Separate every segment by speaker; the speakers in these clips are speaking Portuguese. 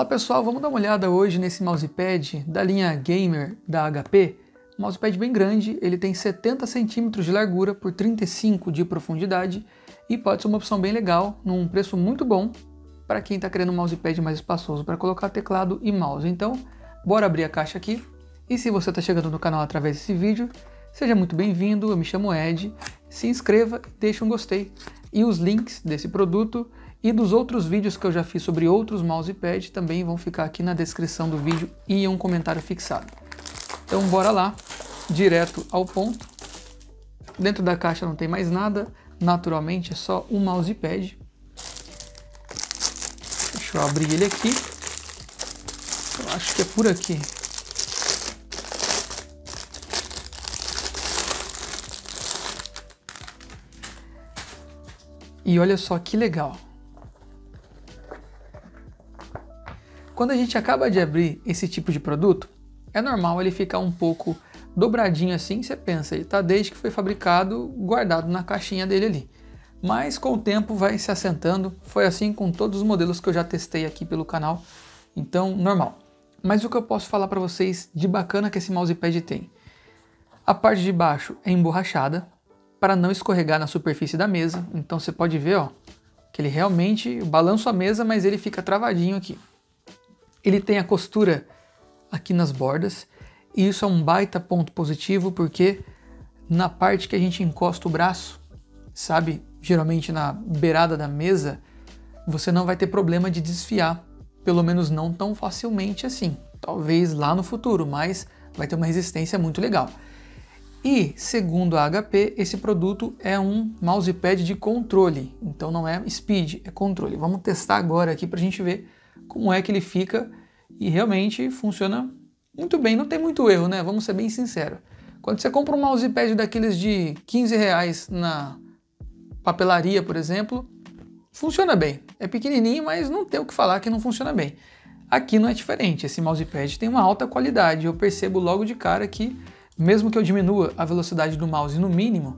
Speaker 1: Olá pessoal, vamos dar uma olhada hoje nesse mousepad da linha Gamer da HP. Um mousepad bem grande, ele tem 70 centímetros de largura por 35 de profundidade e pode ser uma opção bem legal, num preço muito bom para quem está querendo um mousepad mais espaçoso para colocar teclado e mouse. Então, bora abrir a caixa aqui. E se você está chegando no canal através desse vídeo, seja muito bem-vindo, eu me chamo Ed, se inscreva, deixe um gostei. E os links desse produto e dos outros vídeos que eu já fiz sobre outros mousepad também vão ficar aqui na descrição do vídeo e em um comentário fixado. Então bora lá, direto ao ponto. Dentro da caixa não tem mais nada, naturalmente é só um mousepad. Deixa eu abrir ele aqui. Eu acho que é por aqui. E olha só que legal. Quando a gente acaba de abrir esse tipo de produto, é normal ele ficar um pouco dobradinho assim, você pensa, ele está desde que foi fabricado, guardado na caixinha dele ali. Mas com o tempo vai se assentando, foi assim com todos os modelos que eu já testei aqui pelo canal, então normal. Mas o que eu posso falar para vocês de bacana que esse mousepad tem? A parte de baixo é emborrachada, para não escorregar na superfície da mesa, então você pode ver ó, que ele realmente balança a mesa, mas ele fica travadinho aqui. Ele tem a costura aqui nas bordas, e isso é um baita ponto positivo porque na parte que a gente encosta o braço, sabe, geralmente na beirada da mesa, você não vai ter problema de desfiar, pelo menos não tão facilmente assim. Talvez lá no futuro, mas vai ter uma resistência muito legal. E, segundo a HP, esse produto é um mousepad de controle, então não é speed, é controle. Vamos testar agora aqui para a gente ver como é que ele fica e realmente funciona muito bem, não tem muito erro, né? Vamos ser bem sinceros. Quando você compra um mousepad daqueles de 15 reais na papelaria, por exemplo, funciona bem. É pequenininho, mas não tem o que falar que não funciona bem. Aqui não é diferente, esse mousepad tem uma alta qualidade. Eu percebo logo de cara que, mesmo que eu diminua a velocidade do mouse no mínimo,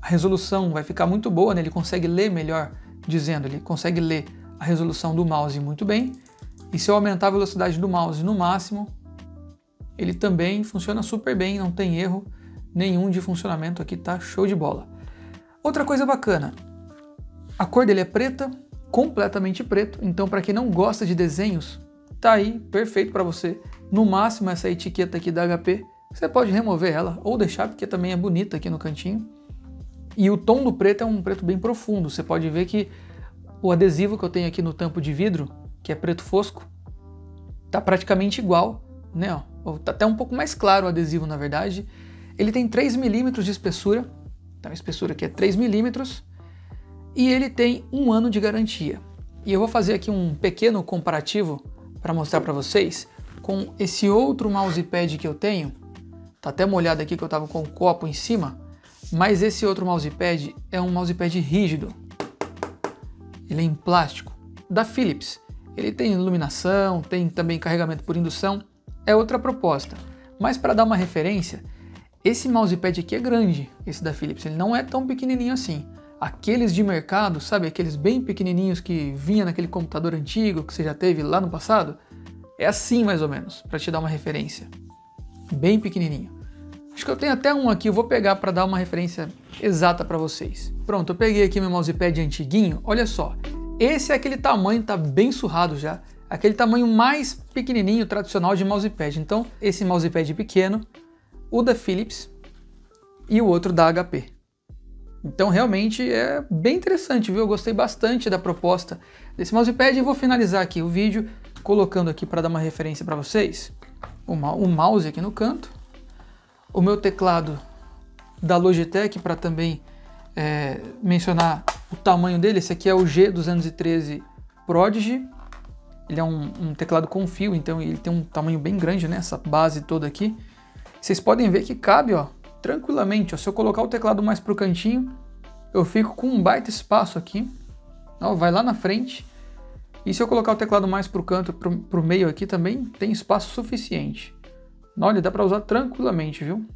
Speaker 1: a resolução vai ficar muito boa, né? ele consegue ler melhor, dizendo, ele consegue ler a resolução do mouse muito bem. E se eu aumentar a velocidade do mouse no máximo, ele também funciona super bem, não tem erro nenhum de funcionamento aqui, tá show de bola. Outra coisa bacana, a cor dele é preta, completamente preto, então para quem não gosta de desenhos, tá aí, perfeito para você. No máximo essa etiqueta aqui da HP, você pode remover ela ou deixar porque também é bonita aqui no cantinho. E o tom do preto é um preto bem profundo, você pode ver que o adesivo que eu tenho aqui no tampo de vidro, que é preto fosco, tá praticamente igual, né? Ó, tá até um pouco mais claro o adesivo, na verdade. Ele tem 3 milímetros de espessura, tá? a espessura aqui é 3 milímetros, e ele tem um ano de garantia. E eu vou fazer aqui um pequeno comparativo para mostrar para vocês com esse outro mousepad que eu tenho. Tá até molhado aqui que eu estava com o um copo em cima, mas esse outro mousepad é um mousepad rígido, ele é em plástico, da Philips. Ele tem iluminação, tem também carregamento por indução, é outra proposta. Mas para dar uma referência, esse mousepad aqui é grande, esse da Philips, ele não é tão pequenininho assim. Aqueles de mercado, sabe, aqueles bem pequenininhos que vinha naquele computador antigo que você já teve lá no passado, é assim mais ou menos, para te dar uma referência. Bem pequenininho. Acho que eu tenho até um aqui, eu vou pegar para dar uma referência exata para vocês. Pronto, eu peguei aqui meu mousepad antiguinho, olha só. Esse é aquele tamanho, tá bem surrado já, aquele tamanho mais pequenininho, tradicional de mousepad. Então, esse mousepad pequeno, o da Philips e o outro da HP. Então, realmente é bem interessante, viu? Eu gostei bastante da proposta desse mousepad e vou finalizar aqui o vídeo colocando aqui para dar uma referência para vocês o mouse aqui no canto o meu teclado da Logitech para também é, mencionar o tamanho dele. Esse aqui é o G213 Prodigy. Ele é um, um, teclado com fio, então ele tem um tamanho bem grande, né? Essa base toda aqui. Vocês podem ver que cabe, ó, tranquilamente. Ó, se eu colocar o teclado mais para o cantinho, eu fico com um baita espaço aqui. Ó, vai lá na frente. E se eu colocar o teclado mais para o canto, para o meio aqui também, tem espaço suficiente. Olha, dá para usar tranquilamente, viu?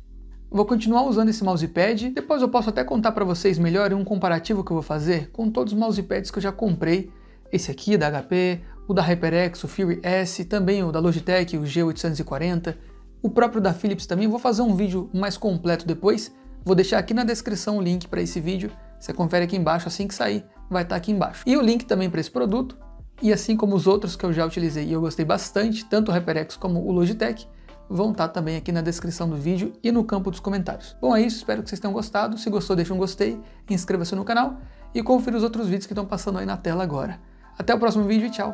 Speaker 1: Vou continuar usando esse mousepad, depois eu posso até contar para vocês melhor um comparativo que eu vou fazer com todos os mousepads que eu já comprei. Esse aqui da HP, o da HyperX, o Fury S, também o da Logitech, o G840, o próprio da Philips também. vou fazer um vídeo mais completo depois. Vou deixar aqui na descrição o link para esse vídeo. Você confere aqui embaixo assim que sair, vai estar tá aqui embaixo. E o link também para esse produto, e assim como os outros que eu já utilizei e eu gostei bastante, tanto o HyperX como o Logitech, vão estar também aqui na descrição do vídeo e no campo dos comentários. Bom, é isso, espero que vocês tenham gostado. Se gostou, deixa um gostei, inscreva-se no canal e confira os outros vídeos que estão passando aí na tela agora. Até o próximo vídeo e tchau!